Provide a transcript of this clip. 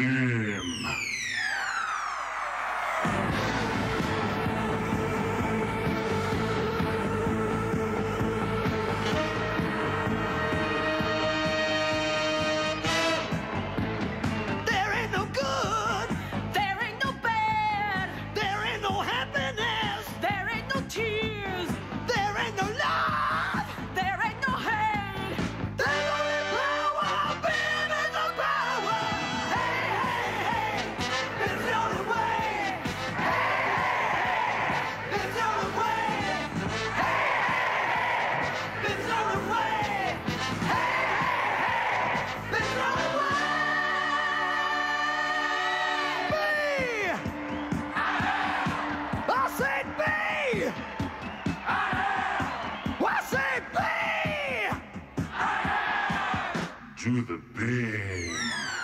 him. To the big